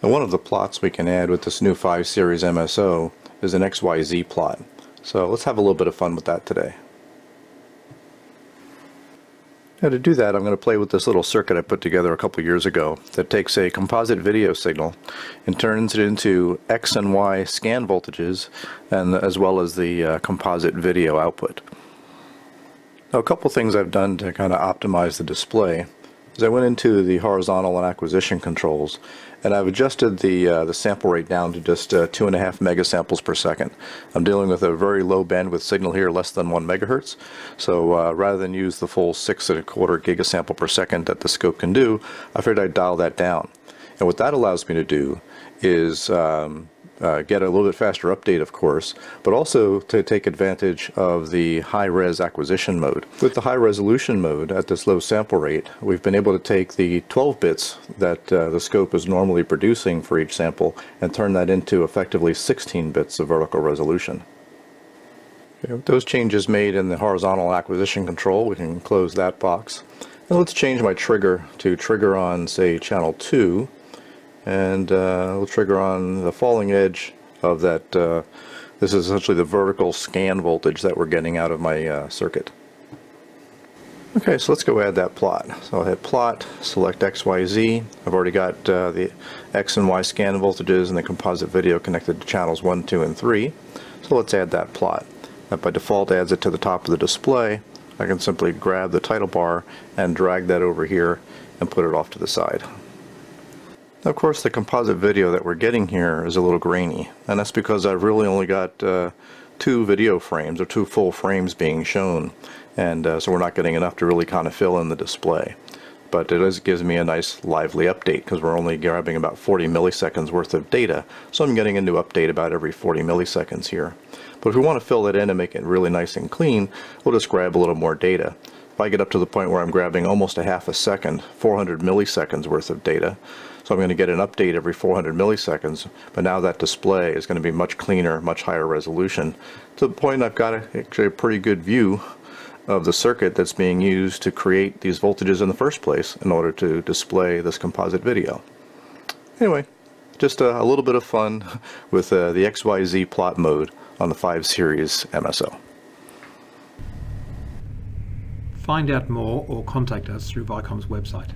And one of the plots we can add with this new 5 series MSO is an XYZ plot. So let's have a little bit of fun with that today. Now to do that I'm going to play with this little circuit I put together a couple years ago that takes a composite video signal and turns it into X and Y scan voltages and as well as the uh, composite video output. Now a couple things I've done to kind of optimize the display is I went into the horizontal and acquisition controls and I've adjusted the uh, the sample rate down to just uh, two and a half megasamples per second. I'm dealing with a very low bandwidth signal here, less than one megahertz. So uh, rather than use the full six and a quarter gigasample per second that the scope can do, I figured I'd dial that down. And what that allows me to do is um, uh, get a little bit faster update, of course, but also to take advantage of the high-res acquisition mode. With the high-resolution mode at this low sample rate, we've been able to take the 12 bits that uh, the scope is normally producing for each sample and turn that into effectively 16 bits of vertical resolution. Okay, with those changes made in the horizontal acquisition control, we can close that box. And let's change my trigger to trigger on, say, channel 2 and uh, we'll trigger on the falling edge of that uh, this is essentially the vertical scan voltage that we're getting out of my uh, circuit. Okay so let's go add that plot. So I'll hit plot select XYZ I've already got uh, the X and Y scan voltages and the composite video connected to channels 1 2 and 3 so let's add that plot. That by default adds it to the top of the display. I can simply grab the title bar and drag that over here and put it off to the side of course the composite video that we're getting here is a little grainy and that's because I've really only got uh, two video frames or two full frames being shown and uh, so we're not getting enough to really kind of fill in the display but it is, gives me a nice lively update because we're only grabbing about 40 milliseconds worth of data. So I'm getting a new update about every 40 milliseconds here. But if we want to fill it in and make it really nice and clean we'll just grab a little more data. If I get up to the point where I'm grabbing almost a half a second 400 milliseconds worth of data so I'm going to get an update every 400 milliseconds, but now that display is going to be much cleaner, much higher resolution, to the point I've got actually a pretty good view of the circuit that's being used to create these voltages in the first place in order to display this composite video. Anyway, just a, a little bit of fun with uh, the XYZ plot mode on the 5 Series MSO. Find out more or contact us through Vicom's website.